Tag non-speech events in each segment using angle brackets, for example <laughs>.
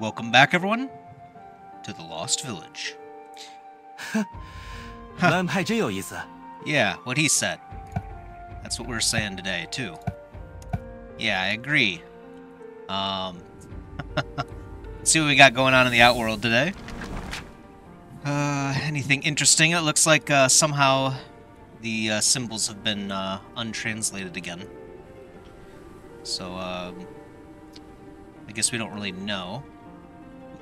Welcome back, everyone, to the Lost Village. <laughs> yeah, what he said. That's what we're saying today, too. Yeah, I agree. Um, <laughs> see what we got going on in the Outworld today. Uh, anything interesting? It looks like uh, somehow the uh, symbols have been uh, untranslated again. So, um, I guess we don't really know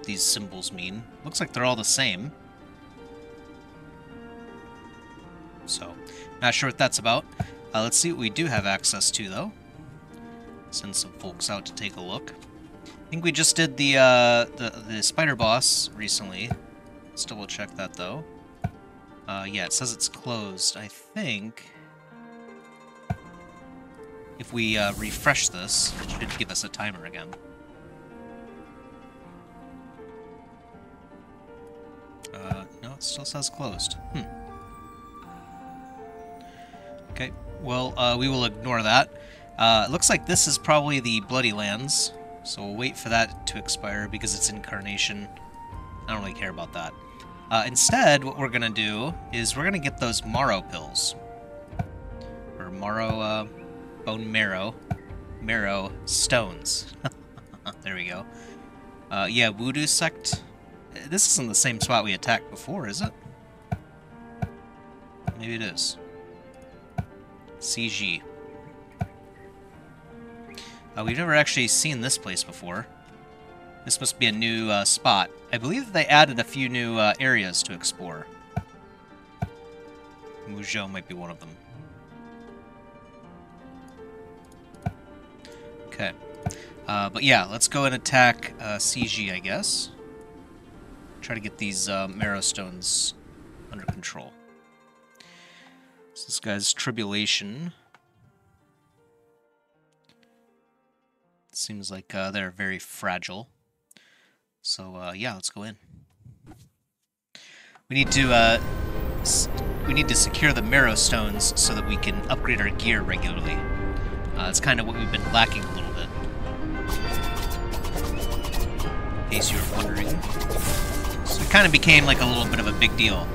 these symbols mean. Looks like they're all the same. So, not sure what that's about. Uh, let's see what we do have access to, though. Send some folks out to take a look. I think we just did the uh, the the spider boss recently. Let's double check that though. Uh, yeah, it says it's closed. I think if we uh, refresh this, it should give us a timer again. Uh, no, it still says closed. Hmm. Okay, well, uh, we will ignore that. Uh, it looks like this is probably the Bloody Lands, so we'll wait for that to expire because it's incarnation. I don't really care about that. Uh, instead, what we're gonna do is we're gonna get those marrow pills. Or marrow, uh, bone marrow. Marrow stones. <laughs> there we go. Uh, yeah, Voodoo Sect. This isn't the same spot we attacked before, is it? Maybe it is. CG. Uh, we've never actually seen this place before. This must be a new uh, spot. I believe they added a few new uh, areas to explore. Muzhou might be one of them. Okay. Uh, but yeah, let's go and attack uh, CG, I guess. Try to get these uh, marrow stones under control. So this guy's tribulation. Seems like uh, they're very fragile. So uh, yeah, let's go in. We need to uh, we need to secure the marrow stones so that we can upgrade our gear regularly. Uh, that's kind of what we've been lacking a little bit. In case you were wondering, so it kind of became like a little bit of a big deal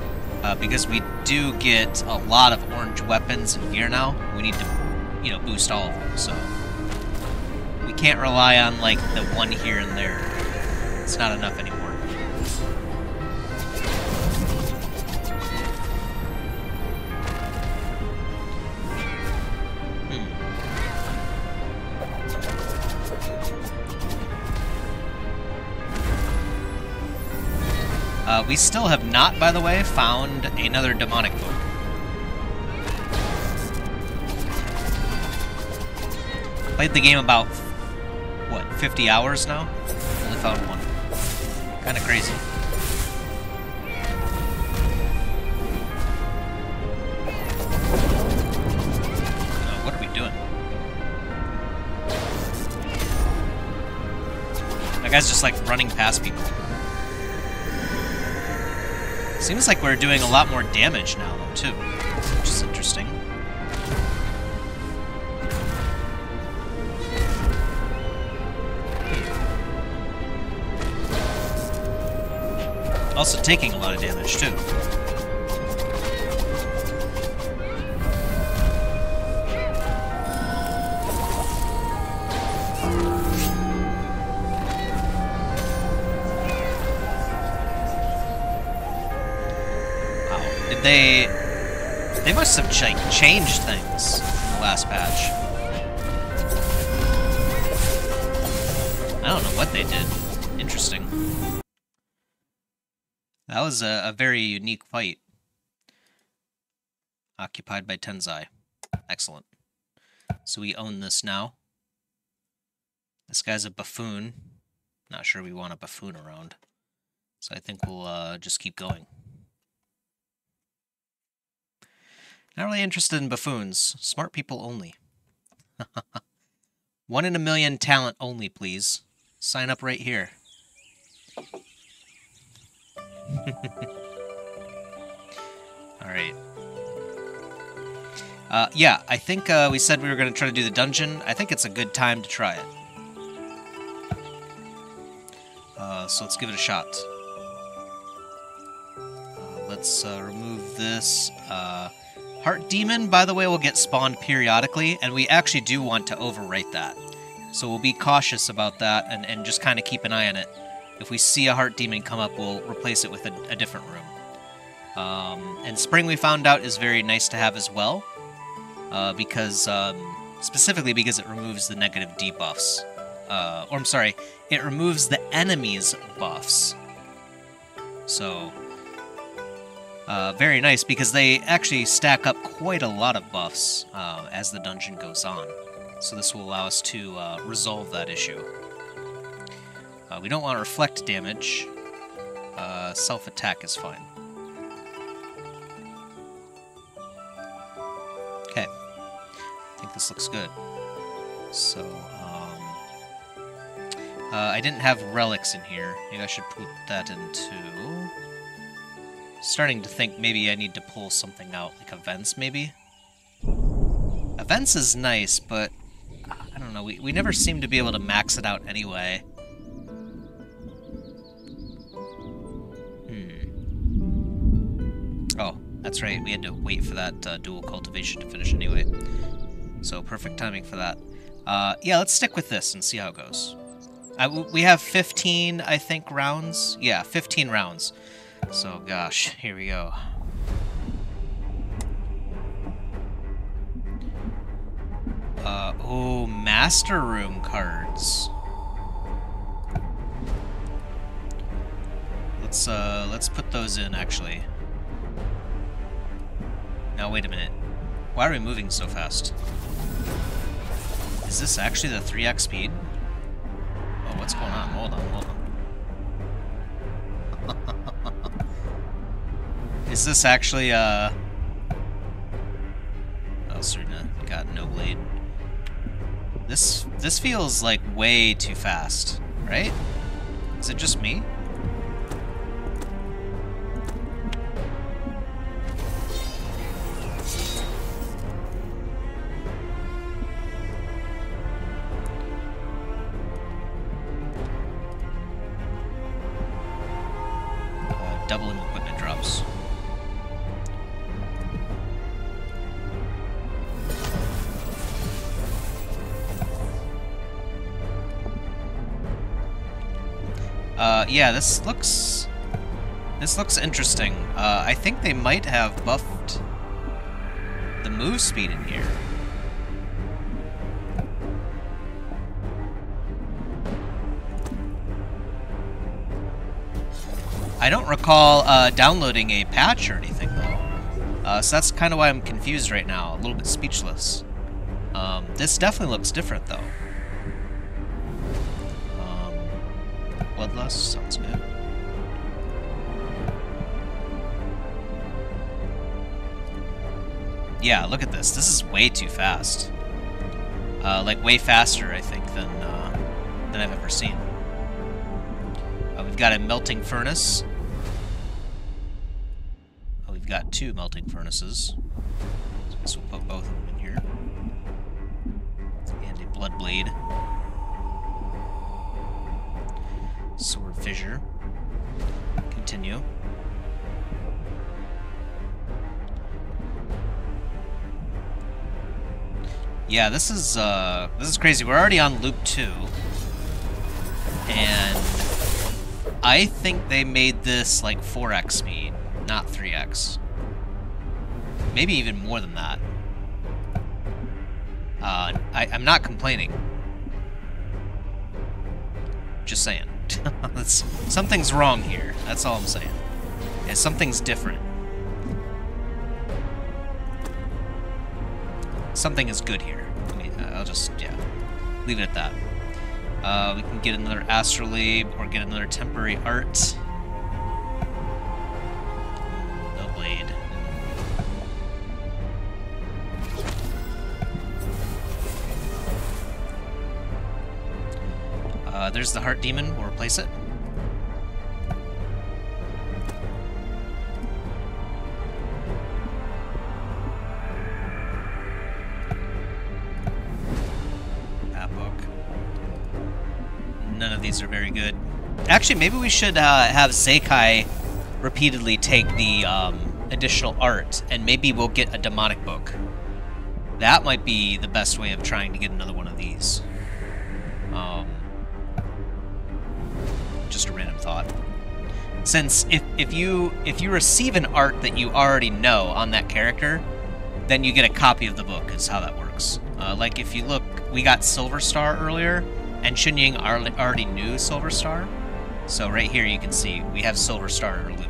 uh, because we do get a lot of orange weapons and gear now. We need to, you know, boost all of them. So we can't rely on like the one here and there. It's not enough anymore. We still have not, by the way, found another demonic book. Played the game about, what, 50 hours now? Only found one. Kind of crazy. Uh, guy's just like running past people. Seems like we're doing a lot more damage now, though, too. Which is interesting. Hmm. Also taking a lot of damage, too. They must have ch changed things in the last patch. I don't know what they did. Interesting. That was a, a very unique fight. Occupied by Tenzai. Excellent. So we own this now. This guy's a buffoon. Not sure we want a buffoon around. So I think we'll uh, just keep going. Not really interested in buffoons. Smart people only. <laughs> One in a million talent only, please. Sign up right here. <laughs> Alright. Uh, yeah, I think uh, we said we were going to try to do the dungeon. I think it's a good time to try it. Uh, so let's give it a shot. Uh, let's uh, remove this. Heart Demon, by the way, will get spawned periodically, and we actually do want to overwrite that. So we'll be cautious about that and, and just kind of keep an eye on it. If we see a Heart Demon come up, we'll replace it with a, a different room. Um, and Spring, we found out, is very nice to have as well, uh, because um, specifically because it removes the negative debuffs. Uh, or I'm sorry, it removes the enemy's buffs. So, uh, very nice because they actually stack up quite a lot of buffs uh, as the dungeon goes on. So this will allow us to uh, resolve that issue. Uh, we don't want to reflect damage. Uh, self-attack is fine. Okay. I think this looks good. So, um, uh, I didn't have relics in here. Maybe I should put that into... Starting to think maybe I need to pull something out, like events maybe? Events is nice, but I don't know, we, we never seem to be able to max it out anyway. Hmm. Oh, that's right, we had to wait for that uh, dual cultivation to finish anyway. So perfect timing for that. Uh, yeah, let's stick with this and see how it goes. Uh, we have 15, I think, rounds. Yeah, 15 rounds. So, gosh, here we go. Uh, oh, Master Room cards. Let's, uh, let's put those in, actually. Now, wait a minute. Why are we moving so fast? Is this actually the 3x speed? Oh, what's going on? Hold on, hold on. Is this actually, uh... Oh, Serena got no blade. This, this feels like way too fast, right? Is it just me? Uh, doubling equipment drops. Yeah, this looks... This looks interesting. Uh, I think they might have buffed the move speed in here. I don't recall uh, downloading a patch or anything, though. Uh, so that's kind of why I'm confused right now, a little bit speechless. Um, this definitely looks different, though. Bloodlust sounds good. Yeah, look at this. This is way too fast. Uh, like, way faster, I think, than, uh, than I've ever seen. Uh, we've got a melting furnace. Oh, we've got two melting furnaces. So we'll put both of them in here. And a blood blade. Fissure. Continue. Yeah, this is uh this is crazy. We're already on loop two. And I think they made this like 4x speed, not 3x. Maybe even more than that. Uh, I, I'm not complaining. Just saying. <laughs> something's wrong here. That's all I'm saying. Yeah, something's different. Something is good here. I mean, uh, I'll just, yeah, leave it at that. Uh, we can get another astrolabe or get another temporary art. There's the heart demon. We'll replace it. That book. None of these are very good. actually, maybe we should uh, have Zekai repeatedly take the um, additional art, and maybe we'll get a demonic book. That might be the best way of trying to get another one of these. Thought. Since if, if you if you receive an art that you already know on that character, then you get a copy of the book. Is how that works. Uh, like if you look, we got Silver Star earlier, and Chunying already knew Silver Star. So right here you can see we have Silver Star in our loot.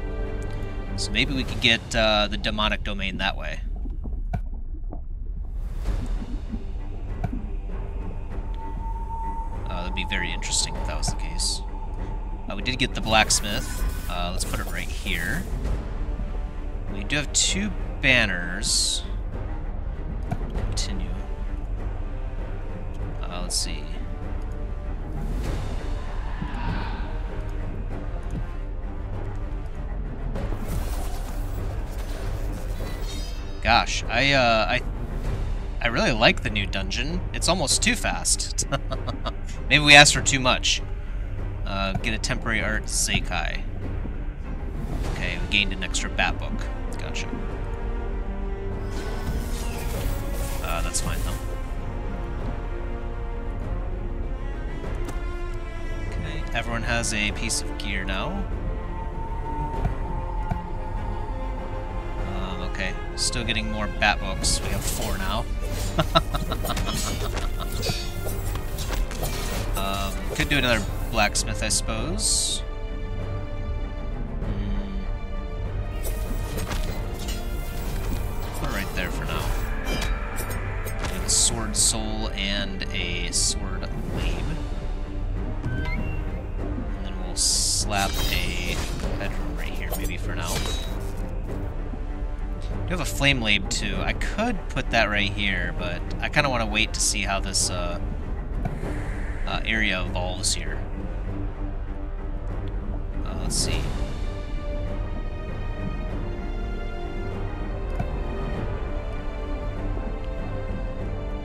So maybe we could get uh, the demonic domain that way. Uh, that'd be very interesting if that was the case. Uh, we did get the blacksmith. Uh, let's put it right here. We do have two banners. Continue. Uh, let's see. Gosh, I, uh, I, I really like the new dungeon. It's almost too fast. <laughs> Maybe we asked for too much. Uh, get a temporary art Zekai. Okay, we gained an extra bat book. Gotcha. Uh, that's fine though. Okay, everyone has a piece of gear now. Okay, still getting more bat books. We have four now. <laughs> um, could do another blacksmith, I suppose. Put it right there for now. We have a sword soul and a sword lame. And then we'll slap a bedroom right here, maybe for now. Do have a flame lab too. I could put that right here, but I kind of want to wait to see how this uh, uh, area evolves here. Let's see.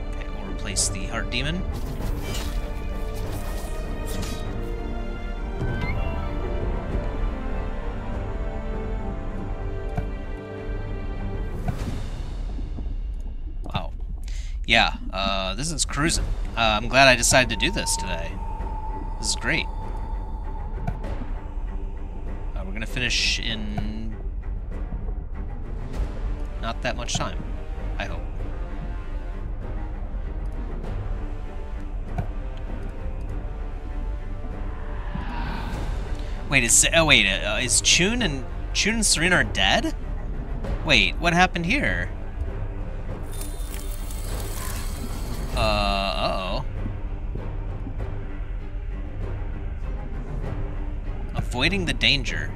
Okay, we'll replace the heart demon. Wow. yeah, uh, this is cruising. Uh, I'm glad I decided to do this today. This is great. Finish in not that much time, I hope. Wait, is oh wait, uh, is Chun and Chun and Serena are dead? Wait, what happened here? Uh, uh-oh. Avoiding the danger.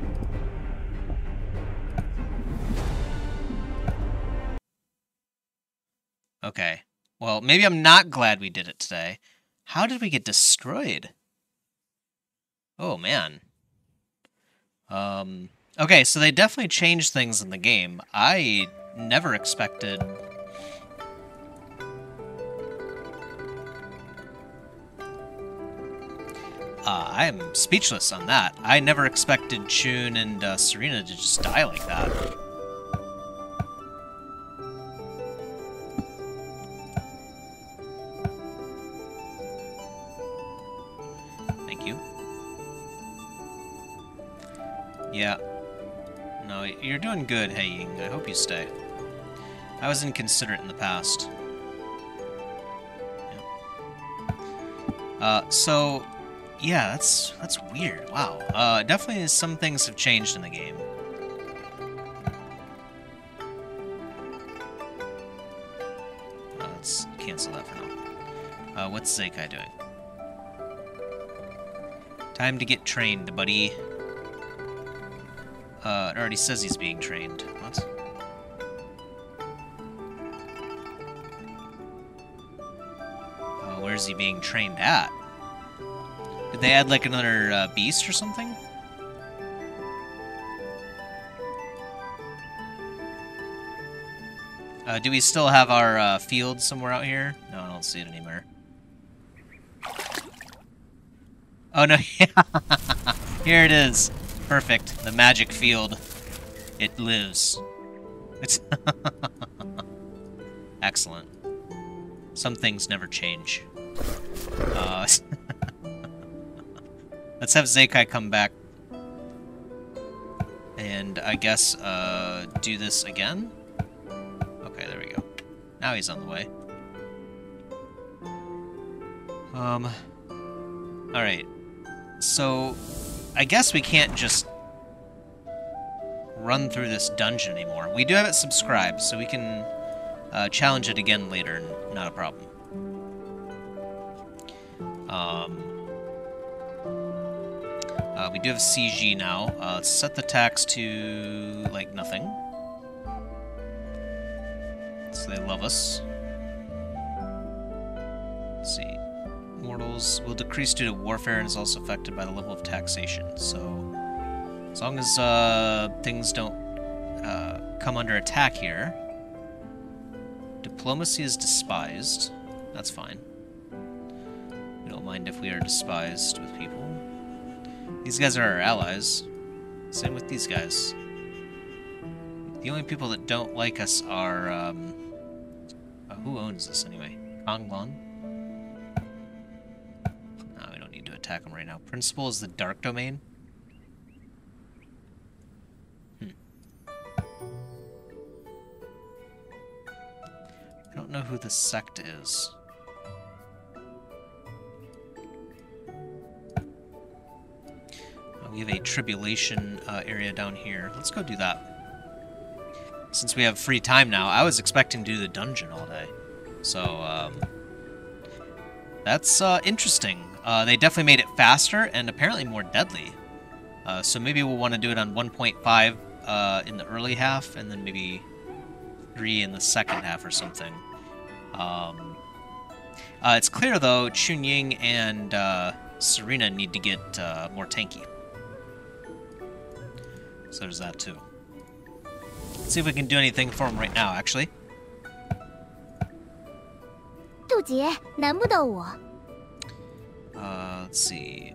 Okay. Well, maybe I'm not glad we did it today. How did we get destroyed? Oh, man. Um, okay, so they definitely changed things in the game. I never expected Uh, I am speechless on that. I never expected Chun and uh, Serena to just die like that. Yeah. No, you're doing good, Heiying. I hope you stay. I was inconsiderate in the past. Uh, so, yeah, that's that's weird. Wow. Uh, definitely some things have changed in the game. Uh, let's cancel that for now. Uh, what's Zekai doing? Time to get trained, buddy. Uh, it already says he's being trained. What? Uh, where's he being trained at? Did they add like another uh, beast or something? Uh, do we still have our uh, field somewhere out here? No, I don't see it anymore. Oh no. <laughs> Here it is. Perfect. The magic field. It lives. It's <laughs> excellent. Some things never change. Uh, <laughs> let's have Zekai come back. And I guess uh, do this again? Okay, there we go. Now he's on the way. Um. Alright. So, I guess we can't just run through this dungeon anymore. We do have it subscribed, so we can uh, challenge it again later, and not a problem. Um, uh, we do have CG now. Uh, set the tax to, like, nothing. So they love us. Will decrease due to warfare and is also affected by the level of taxation. So, as long as uh, things don't uh, come under attack here. Diplomacy is despised. That's fine. We don't mind if we are despised with people. These guys are our allies. Same with these guys. The only people that don't like us are, um... Uh, who owns this anyway? Konglon? Attack them right now. Principal is the Dark Domain. I don't know who the sect is. We have a tribulation uh, area down here. Let's go do that. Since we have free time now, I was expecting to do the dungeon all day. So, um, that's uh, interesting. Uh, they definitely made it faster and apparently more deadly. Uh, so maybe we'll want to do it on 1.5 uh, in the early half and then maybe 3 in the second half or something. Um, uh, it's clear, though, Chunying and uh, Serena need to get uh, more tanky. So there's that, too. Let's see if we can do anything for him right now, actually. 渡劫，难不倒我。 uh, let's see.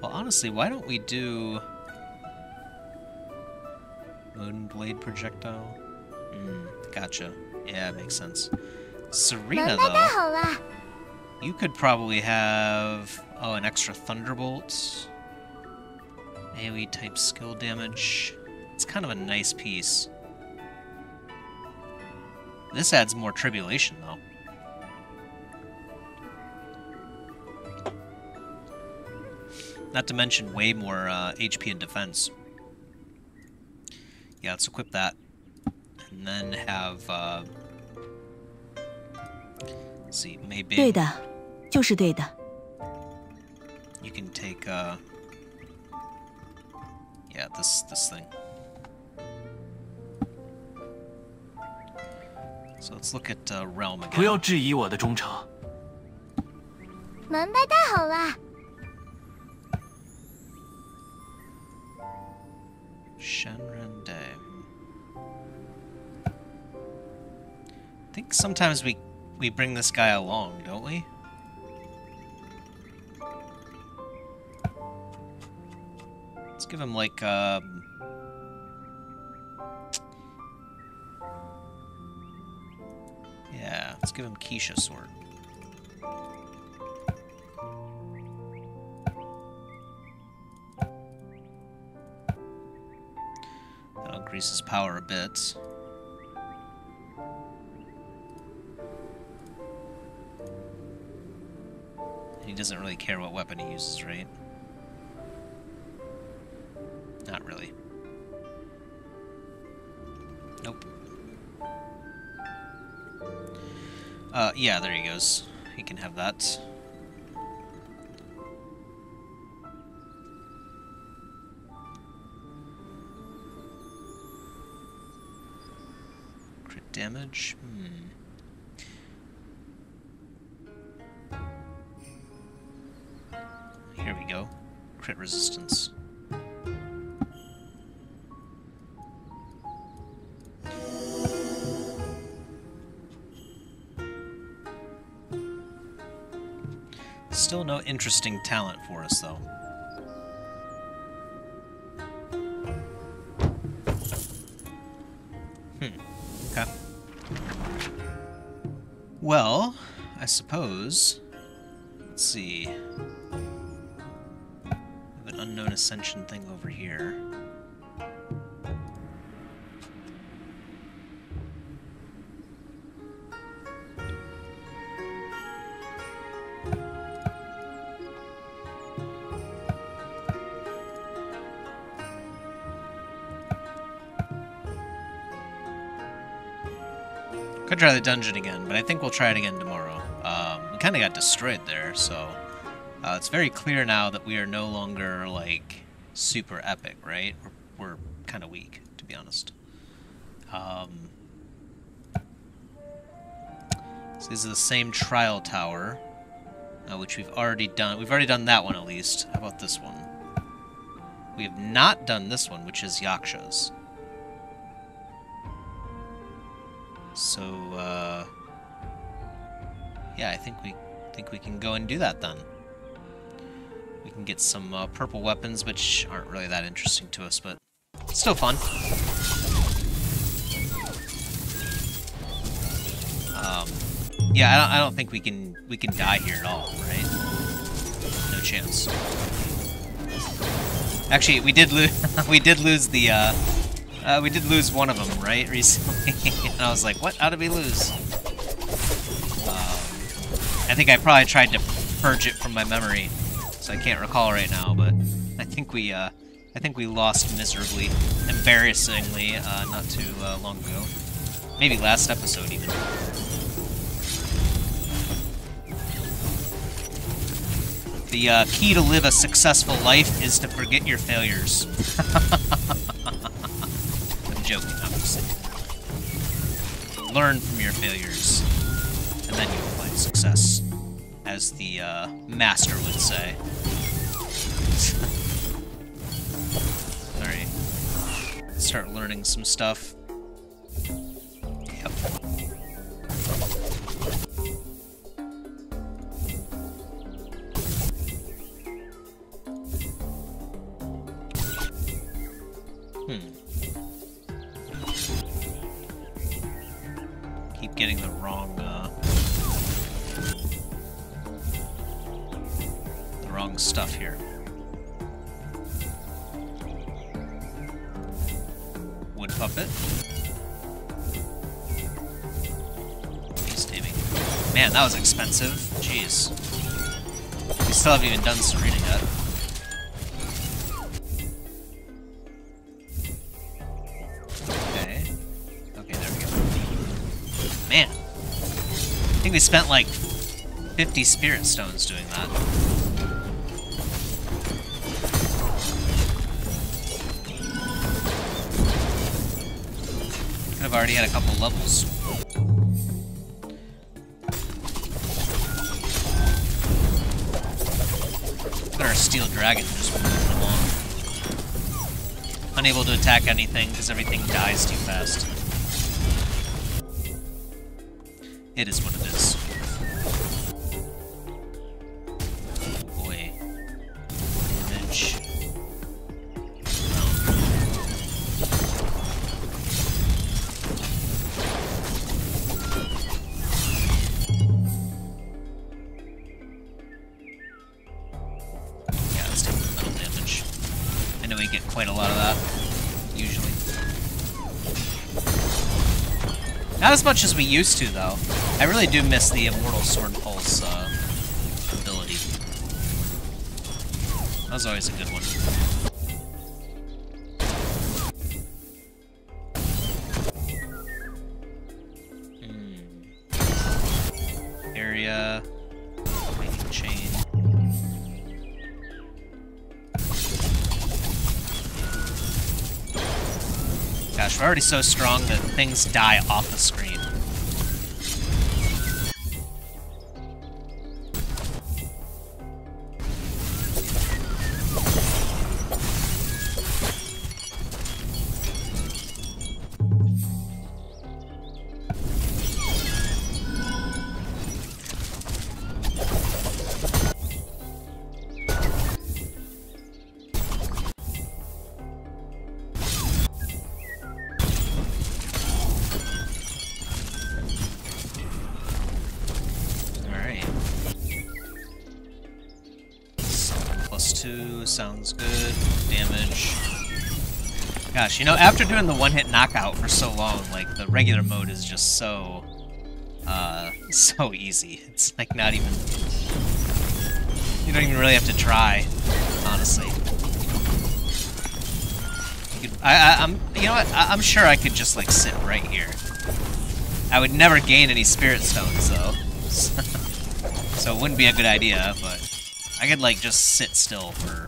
Well, honestly, why don't we do... Moonblade projectile? Mm, gotcha. Yeah, makes sense. Serena, though... You could probably have... Oh, an extra Thunderbolt. AoE type skill damage. It's kind of a nice piece. This adds more tribulation, though. Not to mention way more uh, HP and defense. Yeah, let's equip that. And then have, uh... Let's see, maybe... 对的，就是对的。 You can take, uh... Yeah, this, this thing. So let's look at uh, Realm 不要 again. 质疑我的忠诚。能耐太好了。 Shenren Day. I think sometimes we we bring this guy along, don't we? Let's give him like um Yeah, let's give him Keisha sword. Increase his power a bit. He doesn't really care what weapon he uses, right? Not really. Nope. Uh, yeah, there he goes. He can have that. Damage? Hmm. Here we go. Crit resistance. Still no interesting talent for us, though. Suppose... Let's see. Have an unknown ascension thing over here. Could try the dungeon again, but I think we'll try it again tomorrow. Kind of got destroyed there, so uh, it's very clear now that we are no longer like super epic, right? We're, we're kind of weak, to be honest. Um, so this is the same trial tower, uh, which we've already done. We've already done that one at least. How about this one? We have not done this one, which is Yaksha's. So, uh, yeah, I think we think we can go and do that then. We can get some uh, purple weapons, which aren't really that interesting to us, but still fun. Um, yeah, I don't, I don't think we can we can die here at all, right? No chance. Actually, we did lose <laughs> we did lose the uh, uh, we did lose one of them, right, <laughs> recently? and I was like, what? How did we lose? I think I probably tried to purge it from my memory, so I can't recall right now, but I think we, uh, I think we lost miserably, embarrassingly, uh, not too uh, long ago. Maybe last episode, even. The uh, key to live a successful life is to forget your failures. <laughs> I'm joking, obviously. Learn from your failures, and then you will find success, as the uh, master would say. <laughs> Alright. Start learning some stuff. Yep. Hmm. Keep getting the wrong, uh... wrong stuff here. Wood puppet. Beast taming. Man, that was expensive. Jeez. We still haven't even done Serena yet. Okay. Okay, there we go. Man. I think we spent like 50 spirit stones doing that. Already had a couple levels. Look at our steel dragon just moving along. Unable to attack anything because everything dies too fast. It is much as we used to, though. I really do miss the Immortal Sword Pulse uh, ability. That was always a good one. Hmm. Area. Chain. Gosh, we're already so strong that things die off the screen. You know, after doing the one-hit knockout for so long, like, the regular mode is just so, uh, <laughs> so easy. It's, like, not even... You don't even really have to try, honestly. You could, I, am you know what, I, I'm sure I could just, like, sit right here. I would never gain any spirit stones, though. <laughs> so it wouldn't be a good idea, but I could, like, just sit still for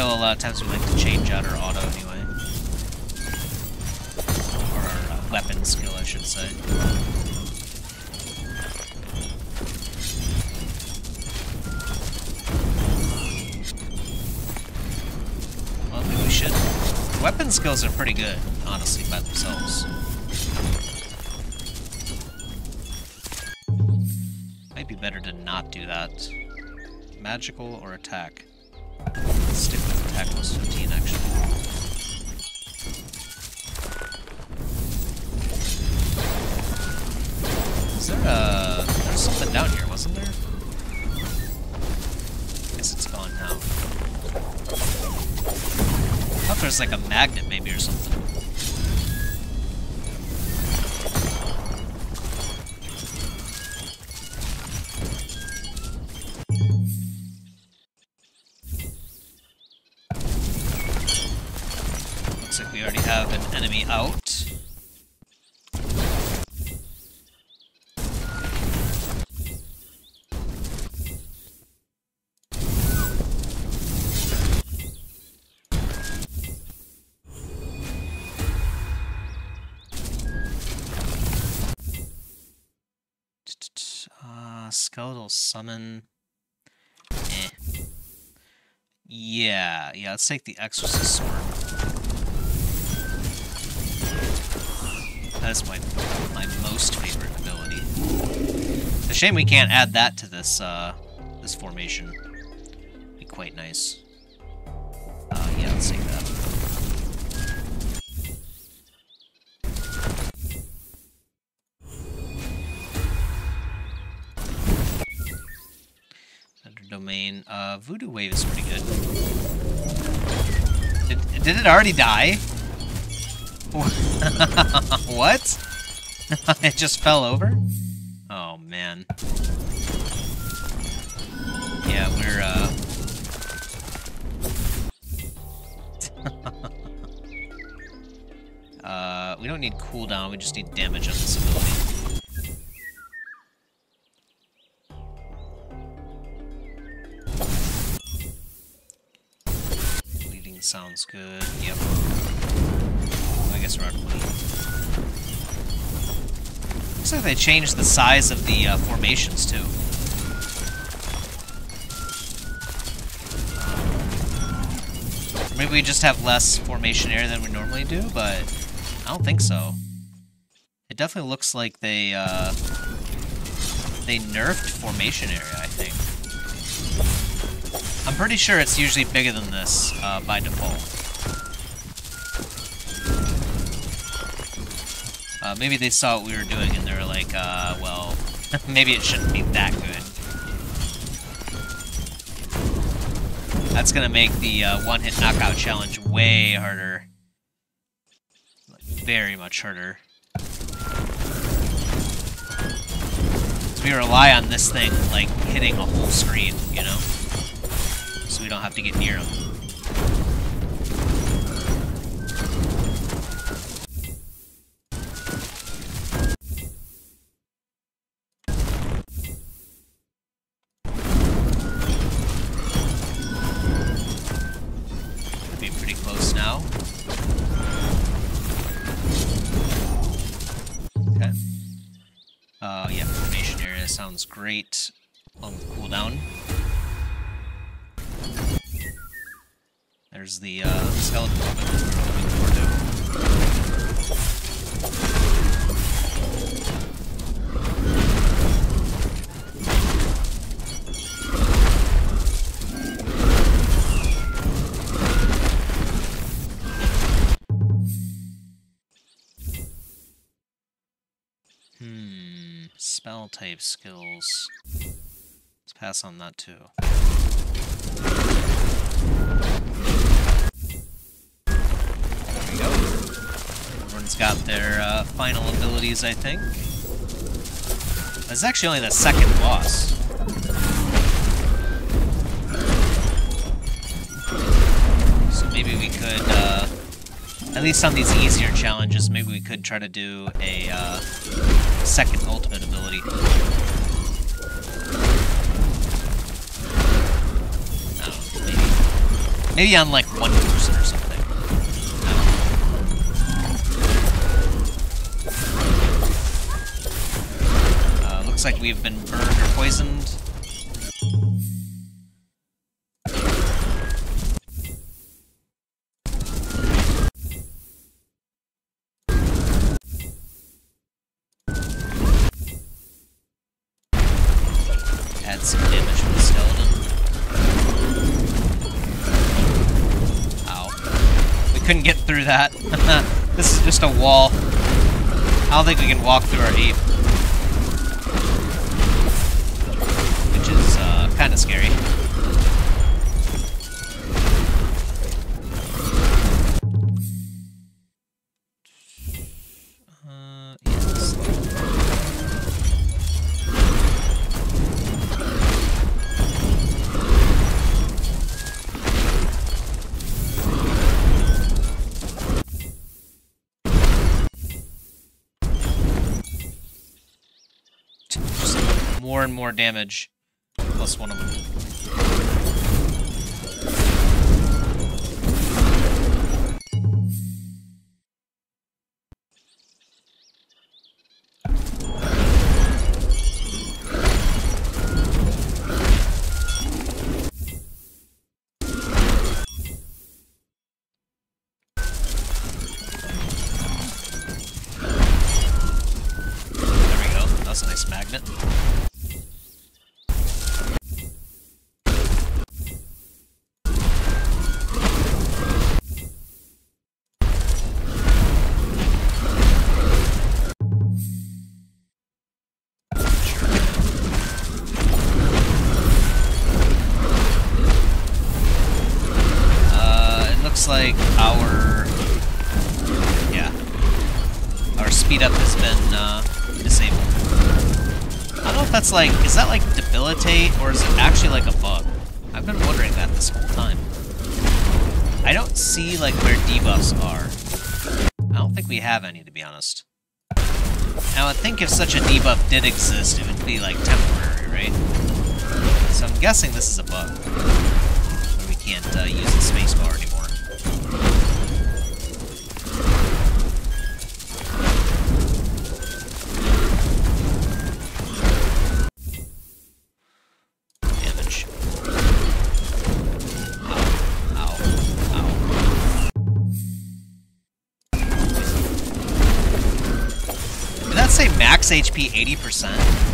lot of times we like to change out our auto anyway. Or our uh, weapon skill, I should say. Well, maybe we should. Weapon skills are pretty good, honestly, by themselves. Might be better to not do that. Magical or attack? Stick with attack plus 15, actually. Is there uh, a... There's something down here, wasn't there? Guess it's gone now. I thought there's like a magnet maybe or something. Summon. Eh. Yeah, yeah, let's take the Exorcist Sword. That's my my most favorite ability. It's a shame we can't add that to this uh, this formation. Be quite nice. Uh, yeah, let's take that. Domain. Uh, Voodoo Wave is pretty good. Did, did it already die? <laughs> what? <laughs> it just fell over? Oh, man. Yeah, we're, uh... <laughs> uh, we don't need cooldown, we just need damage on this ability. Good, yep I guess we're Looks like they changed the size of the uh, formations, too. maybe we just have less formation area than we normally do, but I don't think so. It definitely looks like they, uh, they nerfed formation area, I think. I'm pretty sure it's usually bigger than this uh, by default. Uh, maybe they saw what we were doing and they were like, uh, well, <laughs> maybe it shouldn't be that good. That's gonna make the uh, one-hit knockout challenge way harder. Like, very much harder. We rely on this thing, like, hitting a whole screen, you know? So we don't have to get near them. outpost now. Okay. Uh, yeah, formation area sounds great. Um, Long cooldown. There's the uh, skeleton weapon we were hoping for, too. Spell type skills. Let's pass on that too. There we go. Everyone's got their uh, final abilities, I think. That's actually only the second boss. So maybe we could, uh, at least on these easier challenges, maybe we could try to do a uh, second ultimate ability. Maybe, maybe on like one person or something. Uh, looks like we've been burned or poisoned. That. <laughs> this is just a wall. I don't think we can walk through our ape. And more damage. Plus one of them. Like, is that like debilitate or is it actually like a bug? I've been wondering that this whole time. I don't see like where debuffs are. I don't think we have any to be honest. Now I think if such a debuff did exist, it would be like temporary, right? So I'm guessing this is a bug. We can't uh, use the spacebar anymore. HP 80%?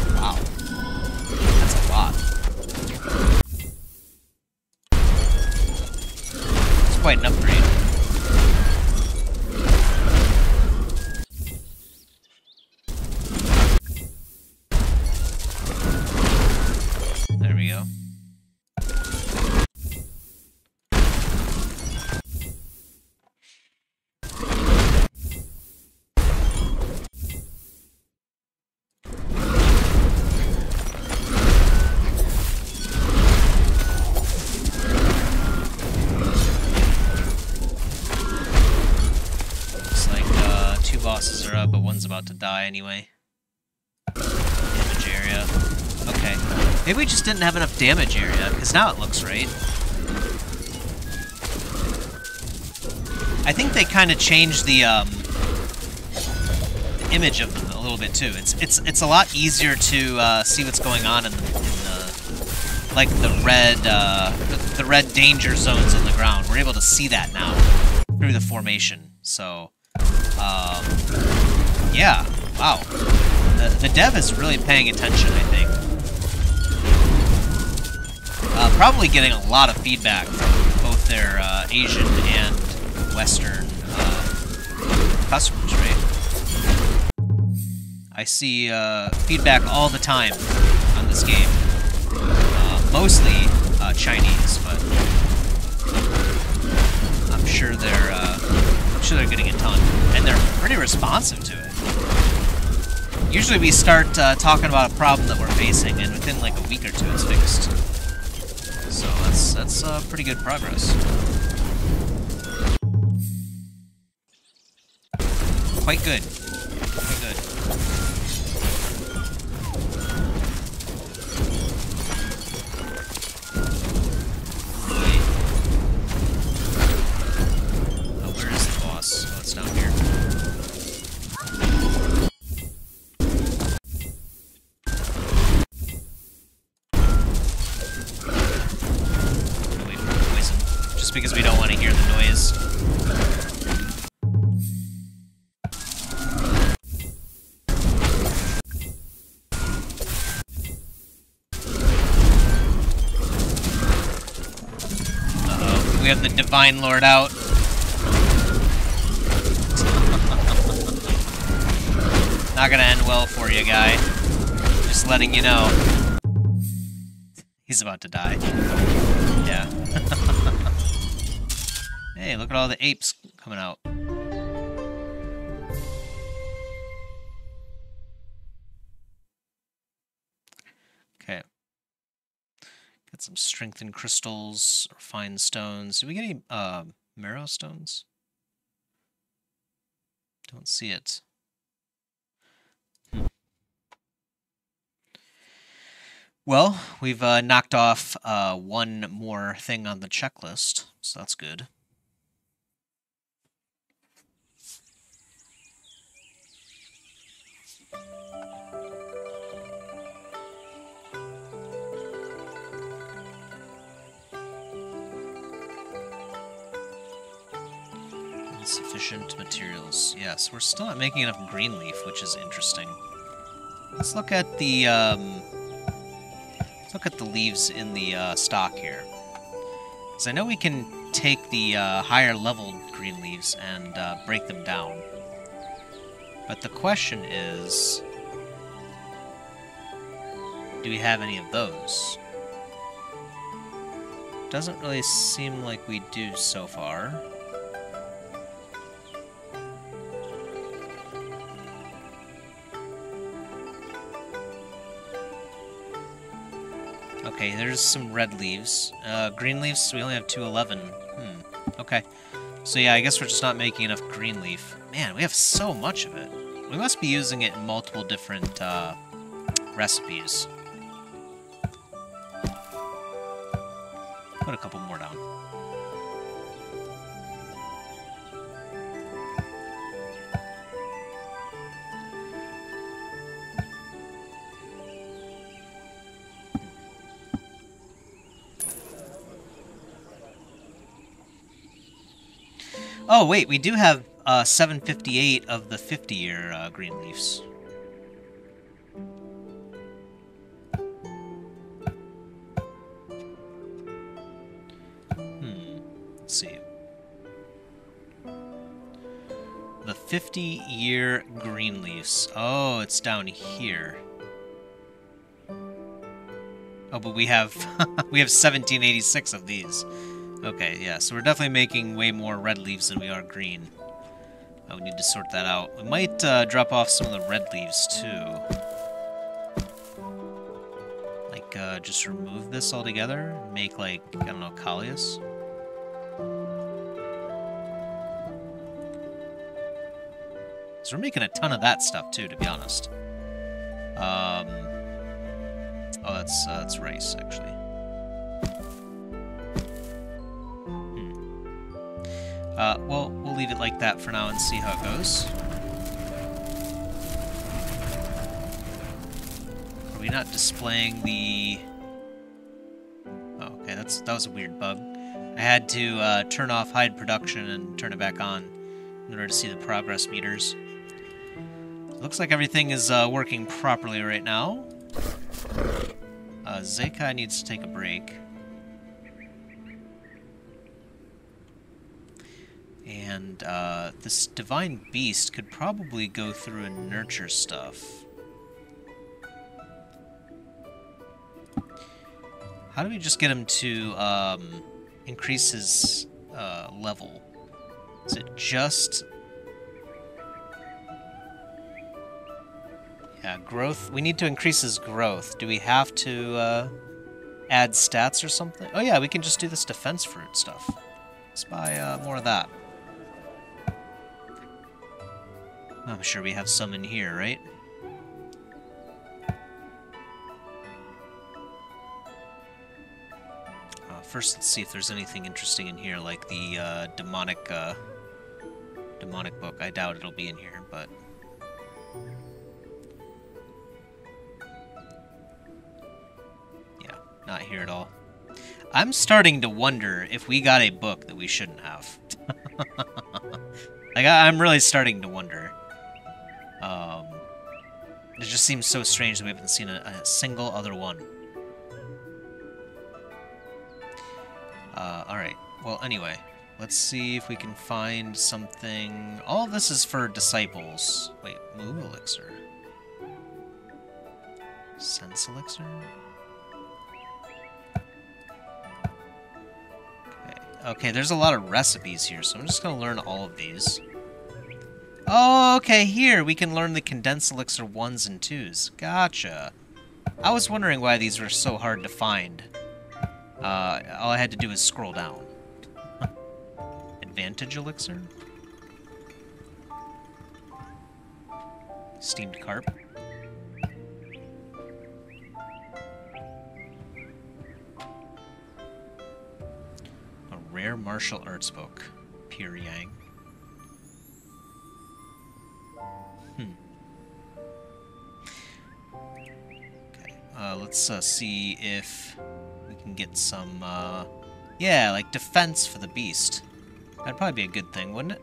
Die anyway. Damage area. Okay. Maybe we just didn't have enough damage area, because now it looks right. I think they kind of changed the um, image of them a little bit too. It's it's it's a lot easier to uh, see what's going on in the, in the like the red uh, the, the red danger zones in the ground. We're able to see that now through the formation. So, um, yeah, wow. The, the dev is really paying attention, I think. Uh, probably getting a lot of feedback from both their uh, Asian and Western uh, customers, right? I see uh, feedback all the time on this game. Uh, mostly uh, Chinese, but I'm sure they're I'm sure they're getting a ton, and they're pretty responsive to it. Usually, we start uh, talking about a problem that we're facing, and within like a week or two, it's fixed. So that's that's uh, pretty good progress. Quite good. Lord out. <laughs> Not gonna end well for you, guy. Just letting you know. He's about to die. Yeah. <laughs> hey, look at all the apes coming out. Some strengthened crystals, refined stones. Do we get any uh, marrow stones? Don't see it. Hmm. Well, we've uh, knocked off uh, one more thing on the checklist, so that's good. Insufficient materials. Yes, we're still not making enough green leaf, which is interesting. Let's look at the um, look at the leaves in the uh, stock here. Because I know we can take the uh, higher level green leaves and uh, break them down. But the question is, do we have any of those? Doesn't really seem like we do so far. Okay, there's some red leaves. Uh, green leaves, we only have 211. Hmm, okay. So yeah, I guess we're just not making enough green leaf. Man, we have so much of it. We must be using it in multiple different uh, recipes. Put a couple more Oh, wait, we do have uh, 758 of the 50-year uh, green leaves. Hmm, let's see. The 50-year green leaves. Oh, it's down here. Oh, but we have <laughs> we have 1786 of these. Okay, yeah, so we're definitely making way more red leaves than we are green. Oh, we need to sort that out. We might uh, drop off some of the red leaves, too. Like, uh, just remove this altogether? Make, like, I don't know, Kalias? So we're making a ton of that stuff, too, to be honest. Um... Oh, that's, uh, that's rice, actually. Uh, well, we'll leave it like that for now and see how it goes. Are we not displaying the... Oh, okay, that's that was a weird bug. I had to uh, turn off hide production and turn it back on in order to see the progress meters. Looks like everything is uh, working properly right now. Uh, Zeikai needs to take a break. And uh, this Divine Beast could probably go through and nurture stuff. How do we just get him to um, increase his uh, level? Is it just... Yeah, growth. We need to increase his growth. Do we have to uh, add stats or something? Oh yeah, we can just do this defense fruit stuff. Let's buy uh, more of that. I'm sure we have some in here, right? Uh, first, let's see if there's anything interesting in here, like the uh, demonic uh, demonic book. I doubt it'll be in here, but yeah, not here at all. I'm starting to wonder if we got a book that we shouldn't have. <laughs> like, I'm really starting to wonder. It just seems so strange that we haven't seen a, a single other one. Uh, alright. Well, anyway. Let's see if we can find something... All this is for disciples. Wait, move elixir. Sense elixir? Okay. okay, there's a lot of recipes here, so I'm just going to learn all of these. Oh, okay, here, we can learn the condensed elixir 1s and 2s. Gotcha. I was wondering why these were so hard to find. Uh, all I had to do was scroll down. <laughs> Advantage elixir? Steamed carp? A rare martial arts book. Pure Yang. Hmm. Okay, uh, let's uh, see if we can get some, uh, yeah, like defense for the beast. That'd probably be a good thing, wouldn't it?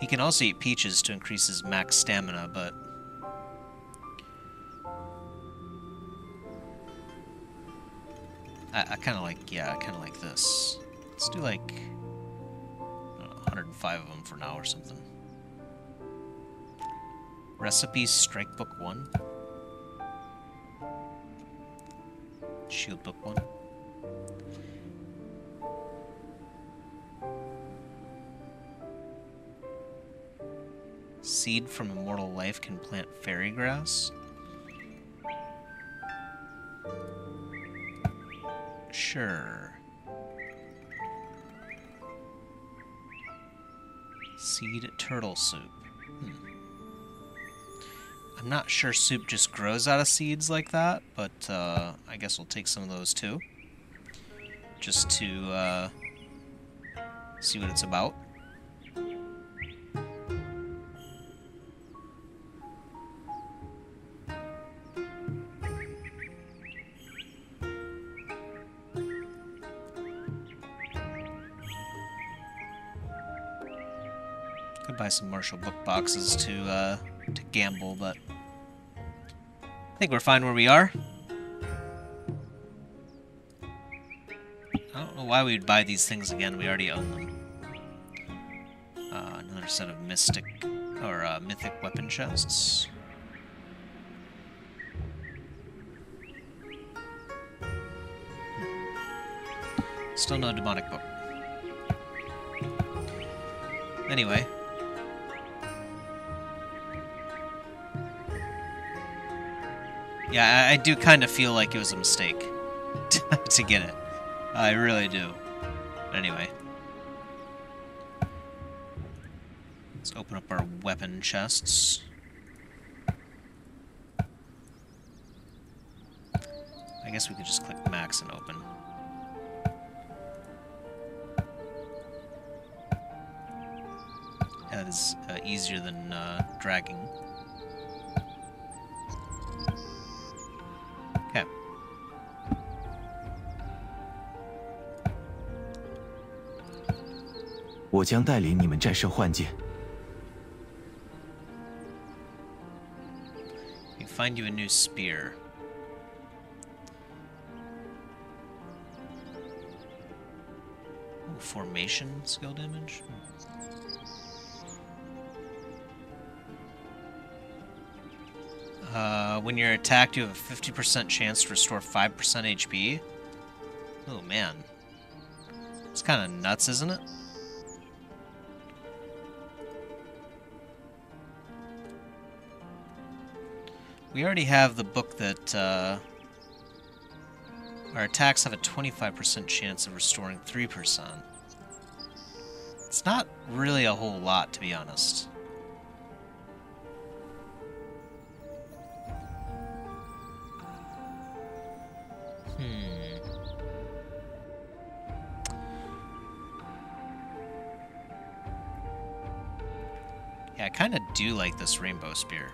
He can also eat peaches to increase his max stamina, but... I, I kind of like, yeah, I kind of like this. Let's do like, know, 105 of them for now or something. Recipes Strike Book 1. Shield Book 1. Seed from Immortal Life can plant fairy grass. Sure. Seed turtle soup. Hmm. I'm not sure soup just grows out of seeds like that, but uh, I guess we'll take some of those too. Just to uh, see what it's about. Could buy some martial book boxes to uh, to gamble, but think we're fine where we are. I don't know why we'd buy these things again. We already own them. Uh, another set of mystic or uh, mythic weapon chests. Still no demonic book. Anyway, Yeah, I, I do kind of feel like it was a mistake <laughs> to get it. I really do. But anyway. Let's open up our weapon chests. I guess we could just click max and open. That is uh, easier than uh, dragging. 我将带领你们战胜幻剑。 We find you a new spear. Ooh, formation skill damage? Hmm. Uh, when you're attacked, you have a 50% chance to restore 5% HP. Oh man. It's kind of nuts, isn't it? We already have the book that uh, our attacks have a 25% chance of restoring 3%. It's not really a whole lot, to be honest. Hmm. Yeah, I kind of do like this rainbow spear.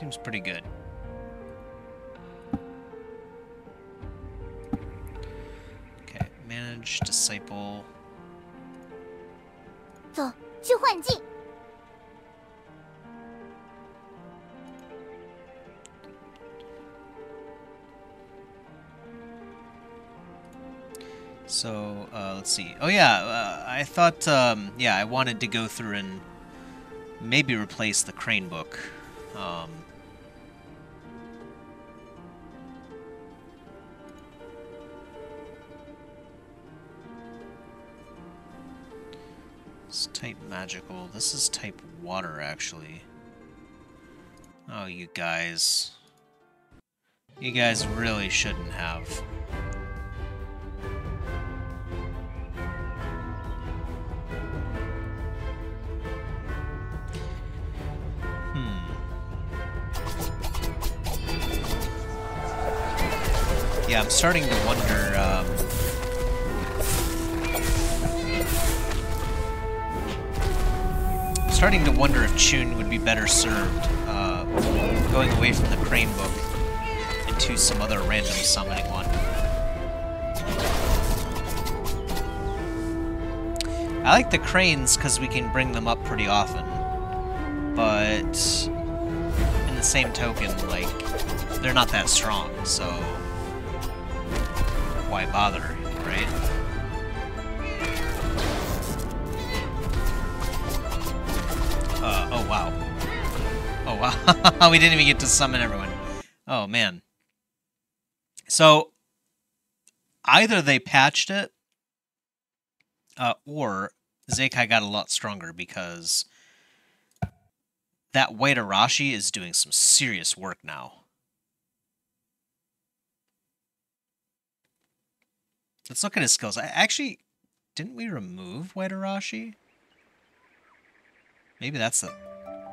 Seems pretty good. Okay, manage, disciple. Go, So uh, let's see. Oh yeah, uh, I thought um, yeah I wanted to go through and maybe replace the crane book. Um, It's type magical. This is type water, actually. Oh, you guys. You guys really shouldn't have. Hmm. Yeah, I'm starting to wonder. Um, starting to wonder if Chun would be better served uh, going away from the Crane book into some other random summoning one. I like the cranes because we can bring them up pretty often but in the same token, like, they're not that strong, so why bother, wow, <laughs> we didn't even get to summon everyone. Oh man. So, either they patched it, uh, or Zeikai got a lot stronger because that white Arashi is doing some serious work now. Let's look at his skills. I actually didn't we remove white Arashi? Maybe that's the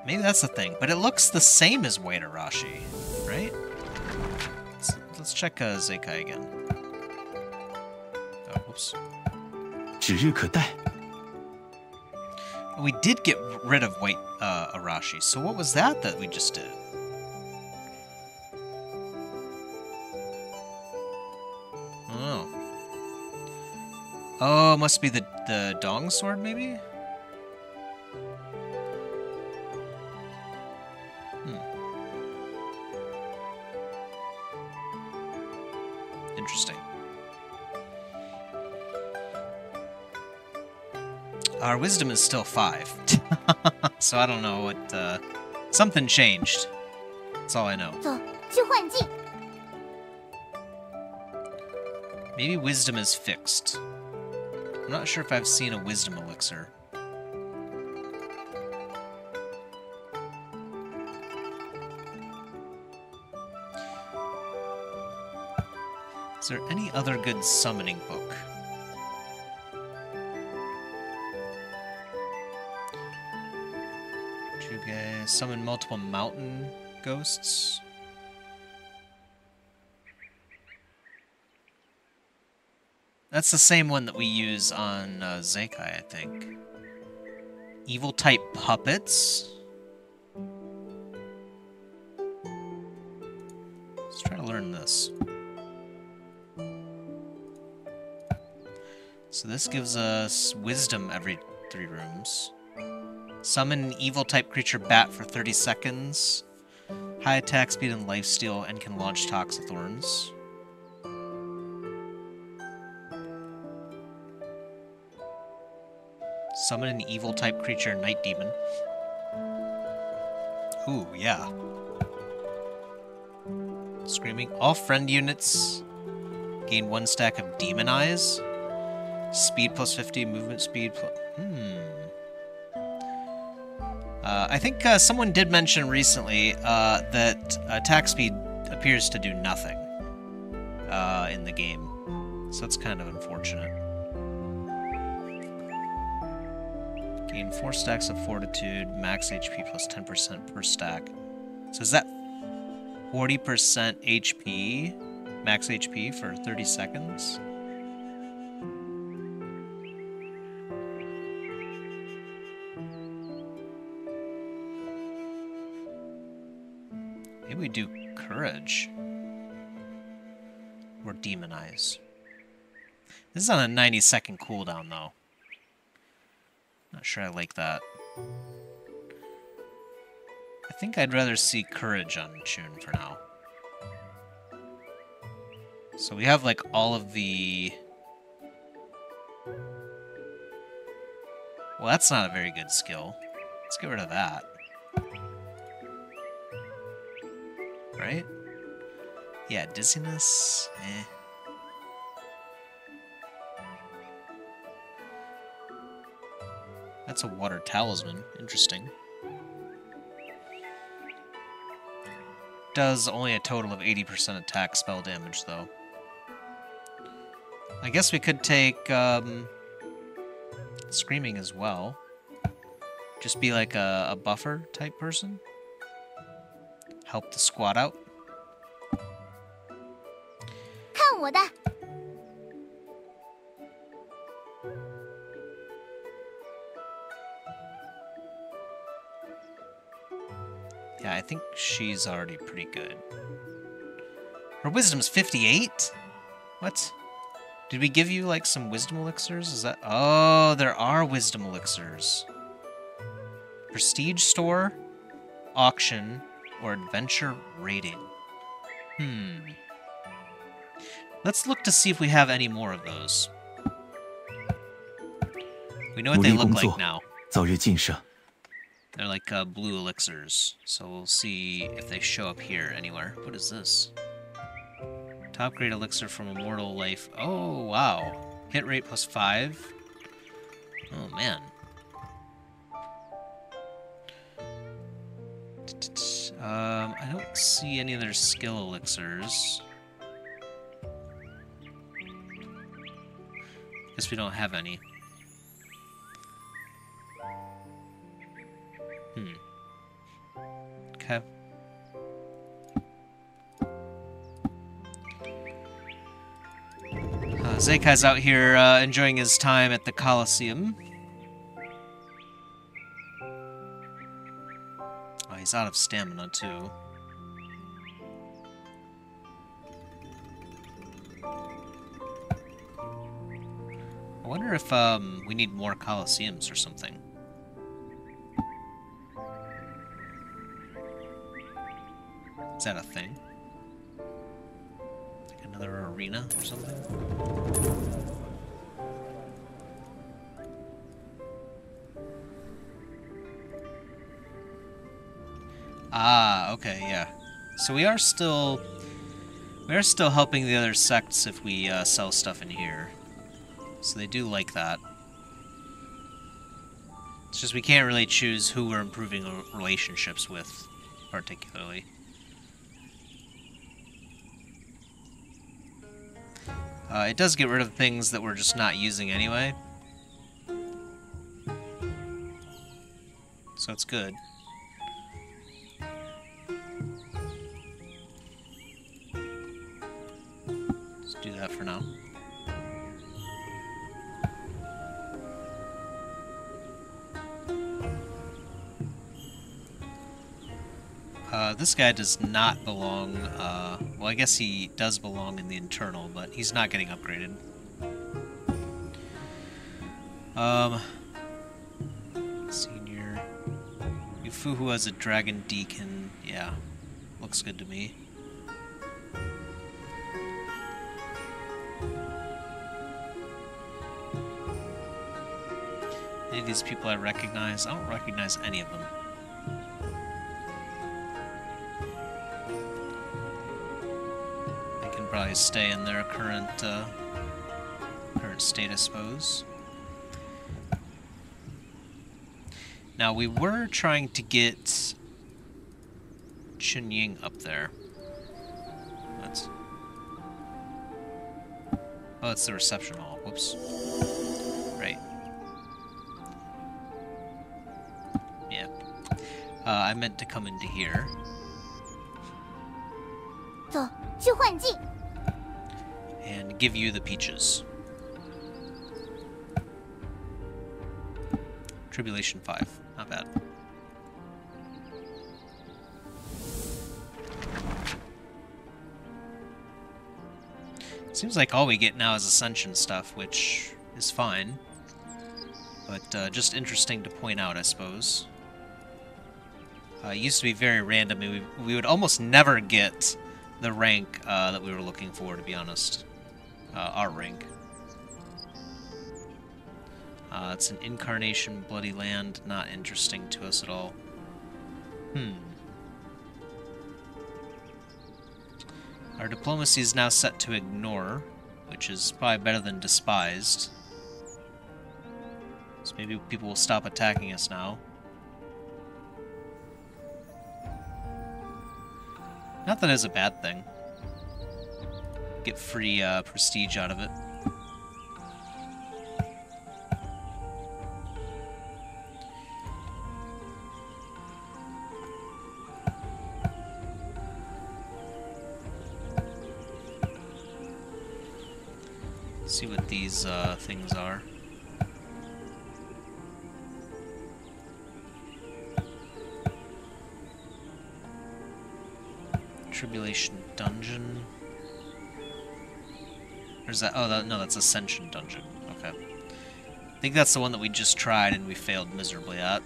Maybe that's the thing. But it looks the same as White Arashi, right? Let's, let's check uh, Zeikai again. Oh, whoops. We did get rid of White uh, Arashi, so what was that that we just did? Oh. Oh, must be the, the Dong Sword, maybe? our wisdom is still five. <laughs> so I don't know what, uh, something changed. That's all I know. Maybe wisdom is fixed. I'm not sure if I've seen a wisdom elixir. Is there any other good summoning book? Summon multiple mountain ghosts. That's the same one that we use on uh, Zeikai, I think. Evil type puppets. Let's try to learn this. So this gives us wisdom every three rooms. Summon an evil type creature bat for 30 seconds. High attack speed and lifesteal and can launch Toxathorns. Summon an evil type creature, Night Demon. Ooh, yeah. Screaming. All friend units gain one stack of Demon Eyes. Speed plus 50, movement speed plus... Hmm. Uh, I think uh, someone did mention recently uh, that attack speed appears to do nothing uh, in the game. So that's kind of unfortunate. Gain 4 stacks of Fortitude, max HP plus 10% per stack. So is that 40% HP, max HP for 30 seconds? Courage. Or Demonize. This is on a 90 second cooldown, though. Not sure I like that. I think I'd rather see Courage on Chun for now. So we have, like, all of the... Well, that's not a very good skill. Let's get rid of that. Right? Yeah, dizziness, eh. That's a water talisman. Interesting. Does only a total of 80% attack spell damage, though. I guess we could take um, Screaming as well. Just be like a, a buffer type person Help the squad out. 看我的！ Yeah, I think she's already pretty good. Her wisdom's 58? What? Did we give you, like, some wisdom elixirs? Is that... Oh, there are wisdom elixirs. Prestige store, auction, or adventure rating. Hmm. Let's look to see if we have any more of those. We know what they look like now. They're like uh, blue elixirs, so we'll see if they show up here anywhere. What is this? Top grade elixir from immortal life. Oh, wow. Hit rate plus five. Oh, man. Um, I don't see any other skill elixirs. Guess we don't have any. Hmm. Okay. Uh, Zeikai's out here uh, enjoying his time at the Coliseum. He's out of stamina, too. I wonder if um, we need more Colosseums or something. Is that a thing? Like another arena or something? Ah, okay, yeah. So we are still... We are still helping the other sects if we uh, sell stuff in here. So they do like that. It's just we can't really choose who we're improving relationships with, particularly. Uh, it does get rid of things that we're just not using anyway. So it's good. Do that for now. Uh, this guy does not belong, uh, well I guess he does belong in the internal, but he's not getting upgraded. Um, senior. Yufuhu as a dragon deacon. Yeah, looks good to me. Any of these people I recognize? I don't recognize any of them. They can probably stay in their current uh, current state, I suppose. Now we were trying to get Chunying up there. That's oh, it's the reception hall. Whoops. I meant to come into here. And give you the peaches. Tribulation 5. Not bad. Seems like all we get now is Ascension stuff, which is fine. But uh, just interesting to point out, I suppose. Uh, it used to be very random. and We, we would almost never get the rank uh, that we were looking for, to be honest. Uh, our rank. Uh, it's an incarnation bloody land, not interesting to us at all. Hmm. Our diplomacy is now set to ignore, which is probably better than despised. So maybe people will stop attacking us now. Not that it's a bad thing. Get free uh, prestige out of it. See what these uh, things are. Tribulation Dungeon. Or is that? Oh, that, no, that's Ascension Dungeon. Okay. I think that's the one that we just tried and we failed miserably at.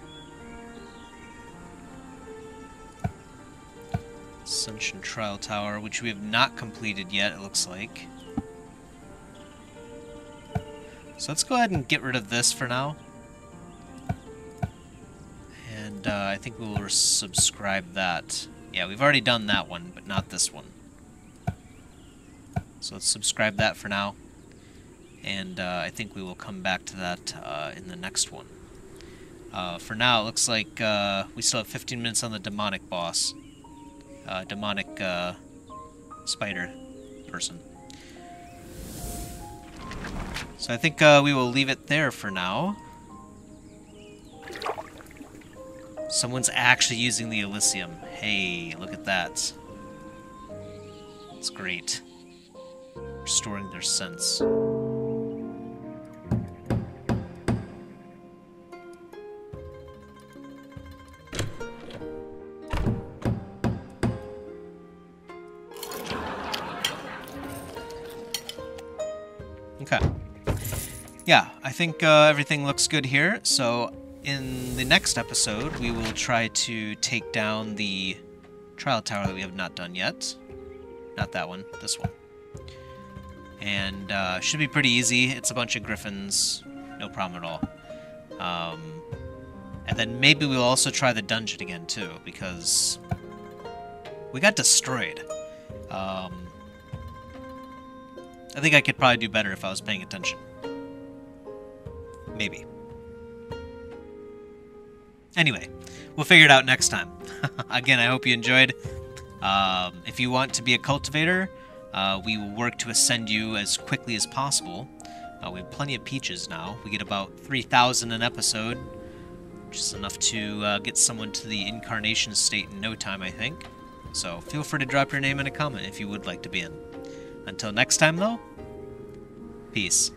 Ascension Trial Tower, which we have not completed yet, it looks like. So let's go ahead and get rid of this for now. And uh, I think we will subscribe that. Yeah, we've already done that one, but not this one. So let's subscribe that for now. And uh, I think we will come back to that uh, in the next one. Uh, for now, it looks like uh, we still have 15 minutes on the demonic boss. Uh, demonic uh, spider person. So I think we will leave it there for now. Someone's actually using the Elysium. Hey, look at that. It's great. Restoring their sense. Okay. Yeah, I think uh, everything looks good here. So in the next episode, we will try to take down the trial tower that we have not done yet. Not that one, this one. And uh, should be pretty easy. It's a bunch of griffins, no problem at all. Um, and then maybe we'll also try the dungeon again too, because we got destroyed. Um, I think I could probably do better if I was paying attention. Maybe. Anyway, we'll figure it out next time. <laughs> Again, I hope you enjoyed. Um, if you want to be a cultivator, uh, we will work to ascend you as quickly as possible. Uh, we have plenty of peaches now. We get about 3,000 an episode, which is enough to uh, get someone to the incarnation state in no time, I think. So feel free to drop your name in a comment if you would like to be in. Until next time, though, peace.